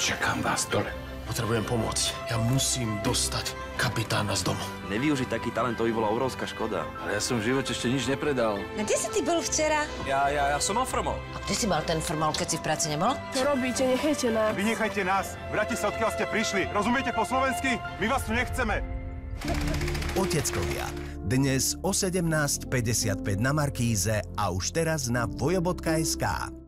Čakám vás dole. Potrebujem pomôcť. Ja musím dostať kapitána z domu. Nevyužiť taký talent, to by bola obrovská škoda. Ale ja som v živote ešte nič nepredal. No kde si ty bol včera? Ja, ja, ja som afromol. A kde si mal ten formál, keď si v práci nebol? Čo robíte? Nechajte nás. Vy nechajte nás. Vráti sa, odkiaľ ste prišli. Rozumiete po slovensky? My vás tu nechceme. Oteckovia. Dnes o 17.55 na Markíze a už teraz na vojo.sk.